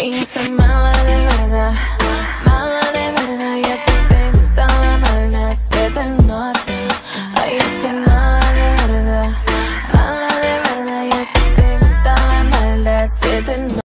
Quem essa mala